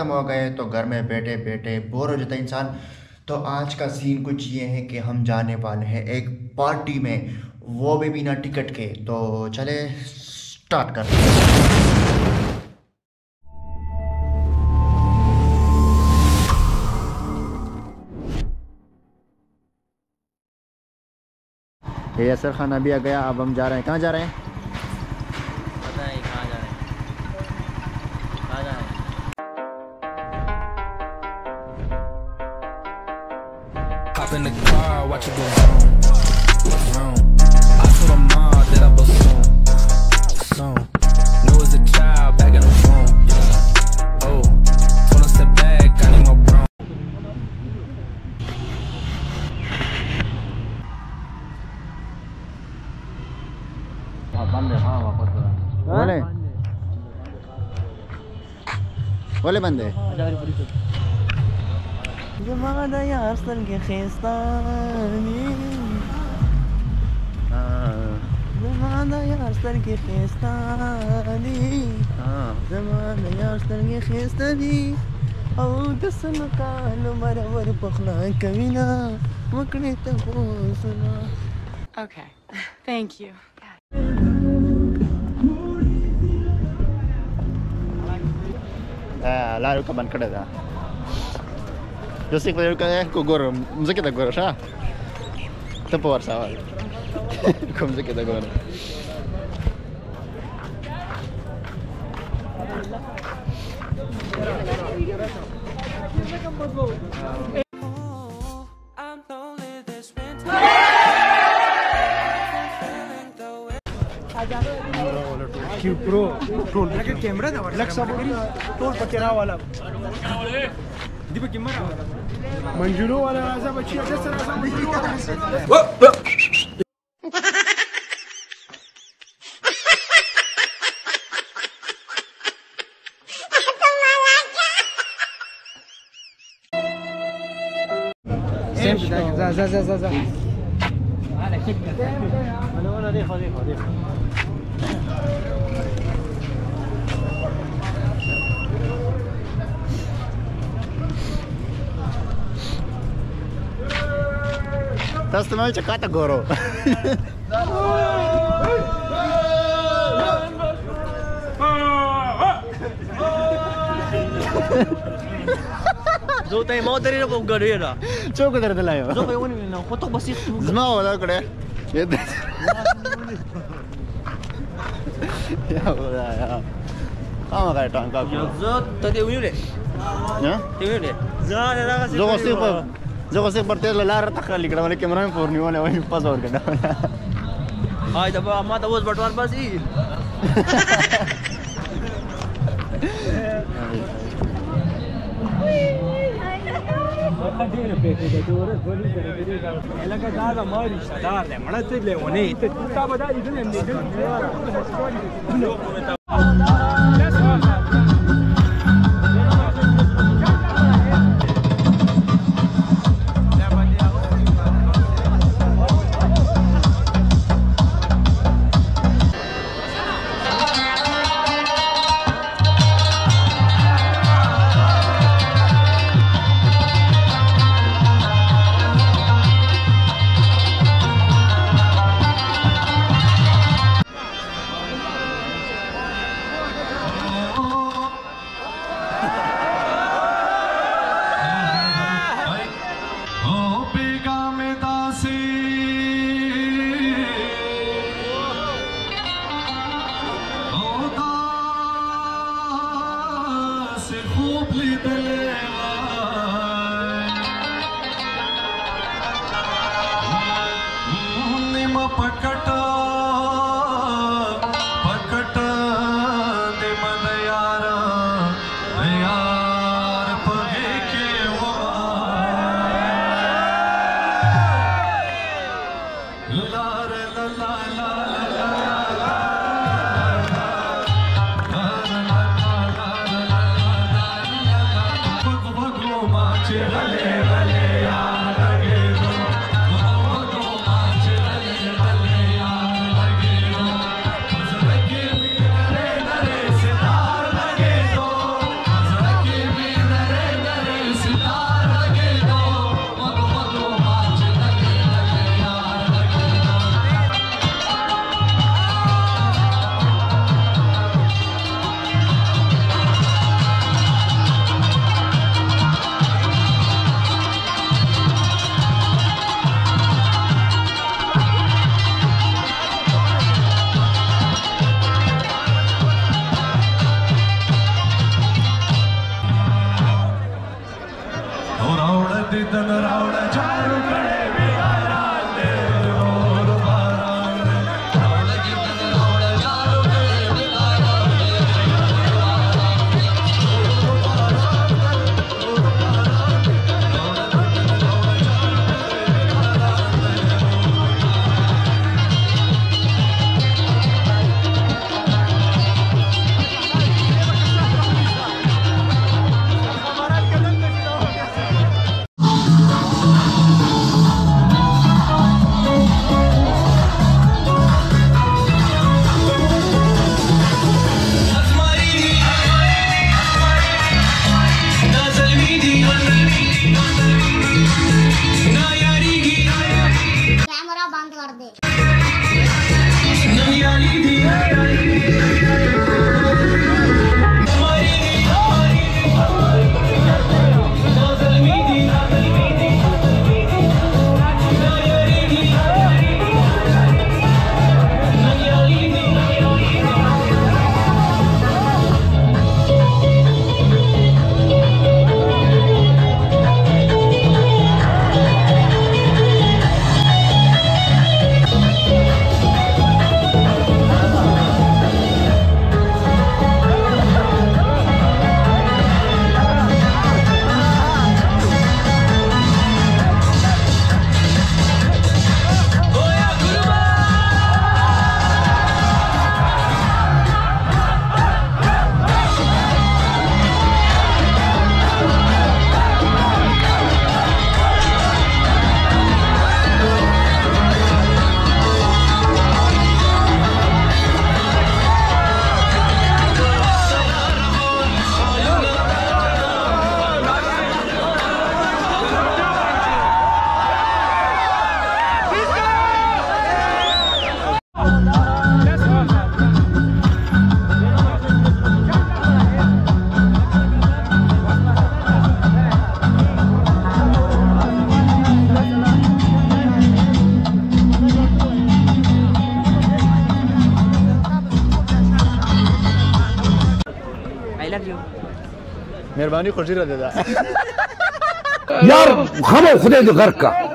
ख़त्म हो गए तो घर में बैठे बैठे बोर हो जाता है इंसान तो आज का सीन कुछ ये है कि हम जाने वाले हैं एक पार्टी में वो भी बिना टिकट के तो चले स्टार्ट कर यासर खान अभी आ गया अब हम जा रहे हैं कहाँ जा रहे हैं hop in the car, watch it go vroom, vroom. I told my mom that I was soon, soon. Knew as a child back in the room, Oh, told us to back, I need my broom. वाले वाले बंदे زما د یار سترګې خېستانې زما د یار سترګې خېستانې زما د یار سترګې خېسته دي او د سلو کالو مرور په خوله کوي نه وکړې ته خوسونه Okay, thank you. لارو کبن کړه ده Yo sé que yo conozco gorro, no sé qué te gorro, ¿sabes? Te puedo ver, ¿sabes? ¿Cómo sé qué te gorro? Q Pro. Tool. Camera ना लक्स टोल पकेरा वाला دي بقى مرة منجلو ولا عذاب الشيء جسر عذاب منجلو ولا عذاب انا وانا ريخه ريخه Teraz to mamy czekata gorą. 状態回ってるのかもかるやな超くだらないよどこ読むのほとばしっとスマホだこれやだやばだよあまかれたんかいやずっと手を見るね手を見るねずっと流してるよ زه څه پرته له لار تخ لګړم ولې کیمرا مې پور نیولې وای پاس اور کډا هاي دا ما ته اوس بټوار پاسي ती तन रावळ्याच्या مهمانی خوشی را داده یار خمو خدای دو غرق که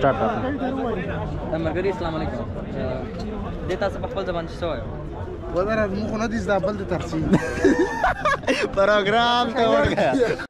سٹارټ اپ مرګری اسلام علیکم د تاسو په خپل ځبان څه وایو ودره مخ نه دي زابل د تفصیل پروګرام ته ورګه